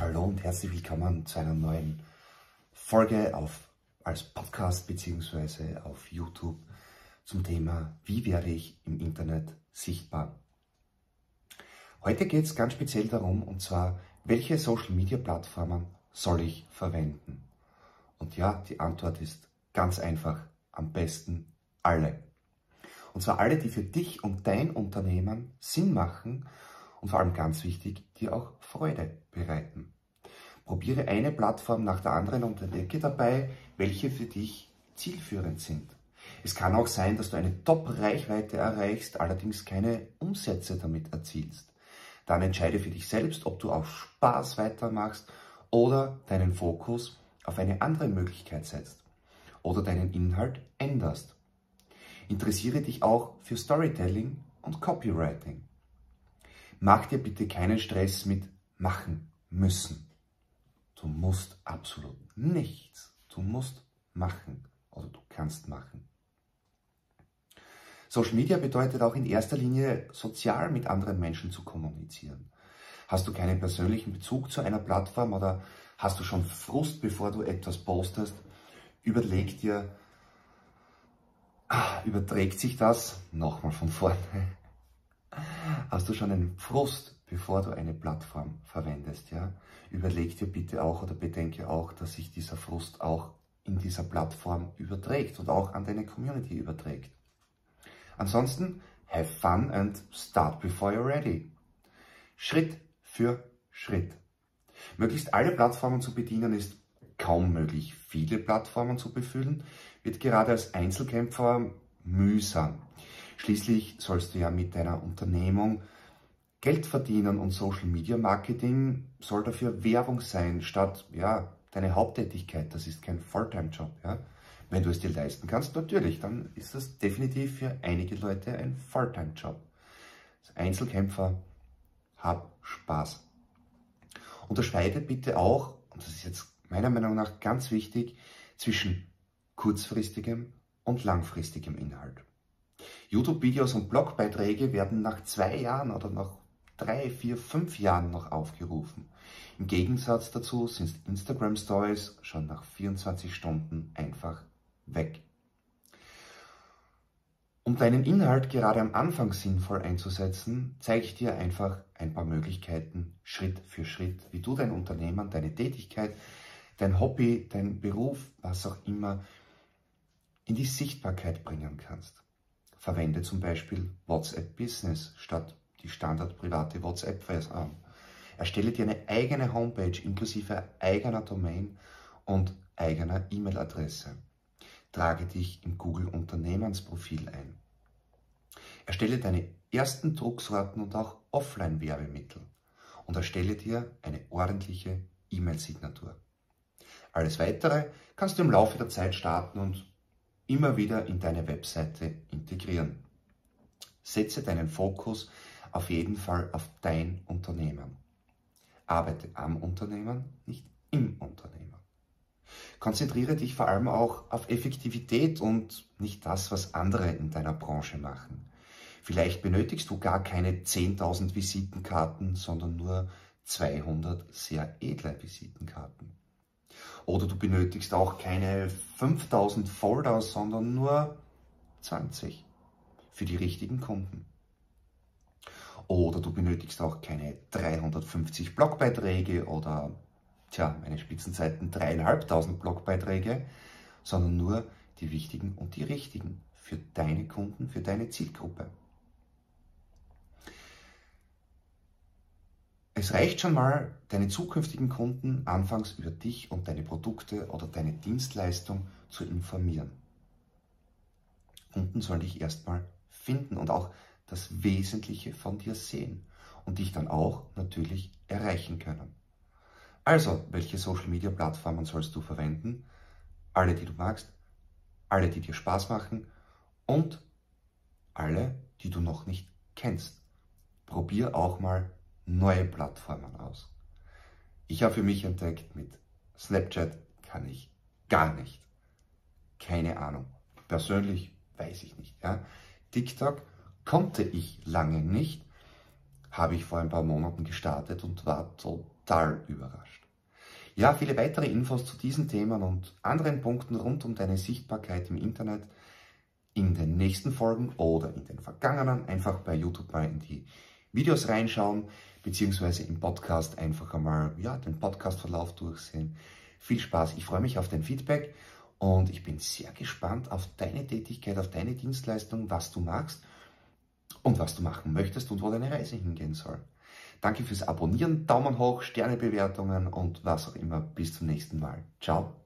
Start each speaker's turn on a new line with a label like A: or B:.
A: Hallo und herzlich willkommen zu einer neuen Folge auf, als Podcast bzw. auf YouTube zum Thema Wie werde ich im Internet sichtbar? Heute geht es ganz speziell darum, und zwar, welche Social Media Plattformen soll ich verwenden? Und ja, die Antwort ist ganz einfach, am besten alle. Und zwar alle, die für dich und dein Unternehmen Sinn machen und vor allem ganz wichtig, dir auch Freude bereiten. Probiere eine Plattform nach der anderen und entdecke dabei, welche für dich zielführend sind. Es kann auch sein, dass du eine Top-Reichweite erreichst, allerdings keine Umsätze damit erzielst. Dann entscheide für dich selbst, ob du auf Spaß weitermachst oder deinen Fokus auf eine andere Möglichkeit setzt oder deinen Inhalt änderst. Interessiere dich auch für Storytelling und Copywriting. Mach dir bitte keinen Stress mit machen müssen. Du musst absolut nichts. Du musst machen oder du kannst machen. Social Media bedeutet auch in erster Linie sozial mit anderen Menschen zu kommunizieren. Hast du keinen persönlichen Bezug zu einer Plattform oder hast du schon Frust, bevor du etwas postest? Überleg dir, ah, überträgt sich das? Nochmal von vorne. Hast du schon einen Frust, bevor du eine Plattform verwendest? Ja? Überleg dir bitte auch oder bedenke auch, dass sich dieser Frust auch in dieser Plattform überträgt und auch an deine Community überträgt. Ansonsten, have fun and start before you're ready. Schritt für Schritt. Möglichst alle Plattformen zu bedienen ist kaum möglich. Viele Plattformen zu befüllen wird gerade als Einzelkämpfer mühsam. Schließlich sollst du ja mit deiner Unternehmung Geld verdienen und Social Media Marketing soll dafür Werbung sein, statt ja, deine Haupttätigkeit. Das ist kein Fulltime-Job. Ja? Wenn du es dir leisten kannst, natürlich, dann ist das definitiv für einige Leute ein Fulltime-Job. Einzelkämpfer, hab Spaß. Unterscheide bitte auch, und das ist jetzt meiner Meinung nach ganz wichtig, zwischen kurzfristigem und langfristigem Inhalt. YouTube-Videos und Blogbeiträge werden nach zwei Jahren oder nach drei, vier, fünf Jahren noch aufgerufen. Im Gegensatz dazu sind Instagram Stories schon nach 24 Stunden einfach weg. Um deinen Inhalt gerade am Anfang sinnvoll einzusetzen, zeige ich dir einfach ein paar Möglichkeiten Schritt für Schritt, wie du dein Unternehmen, deine Tätigkeit, dein Hobby, dein Beruf, was auch immer, in die Sichtbarkeit bringen kannst. Verwende zum Beispiel WhatsApp Business statt die standard private WhatsApp-Version. Erstelle dir eine eigene Homepage inklusive eigener Domain und eigener E-Mail-Adresse. Trage dich im Google Unternehmensprofil ein. Erstelle deine ersten Drucksorten und auch Offline-Werbemittel und erstelle dir eine ordentliche E-Mail-Signatur. Alles weitere kannst du im Laufe der Zeit starten und immer wieder in deine Webseite integrieren. Setze deinen Fokus auf jeden Fall auf dein Unternehmen. Arbeite am Unternehmen, nicht im Unternehmen. Konzentriere dich vor allem auch auf Effektivität und nicht das, was andere in deiner Branche machen. Vielleicht benötigst du gar keine 10.000 Visitenkarten, sondern nur 200 sehr edle Visitenkarten. Oder du benötigst auch keine 5000 Folder, sondern nur 20 für die richtigen Kunden. Oder du benötigst auch keine 350 Blogbeiträge oder, tja, meine Spitzenzeiten dreieinhalbtausend Blogbeiträge, sondern nur die wichtigen und die richtigen für deine Kunden, für deine Zielgruppe. Es reicht schon mal, deine zukünftigen Kunden anfangs über dich und deine Produkte oder deine Dienstleistung zu informieren. Kunden sollen dich erstmal finden und auch das Wesentliche von dir sehen und dich dann auch natürlich erreichen können. Also, welche Social Media Plattformen sollst du verwenden? Alle, die du magst, alle, die dir Spaß machen und alle, die du noch nicht kennst. Probier auch mal neue Plattformen aus. Ich habe für mich entdeckt, mit Snapchat kann ich gar nicht. Keine Ahnung. Persönlich weiß ich nicht. Ja. TikTok konnte ich lange nicht. habe ich vor ein paar Monaten gestartet und war total überrascht. Ja, viele weitere Infos zu diesen Themen und anderen Punkten rund um deine Sichtbarkeit im Internet in den nächsten Folgen oder in den vergangenen einfach bei YouTube mal in die Videos reinschauen, beziehungsweise im Podcast einfach einmal ja, den Podcastverlauf durchsehen. Viel Spaß, ich freue mich auf dein Feedback und ich bin sehr gespannt auf deine Tätigkeit, auf deine Dienstleistung, was du magst und was du machen möchtest und wo deine Reise hingehen soll. Danke fürs Abonnieren, Daumen hoch, Sternebewertungen und was auch immer. Bis zum nächsten Mal. Ciao.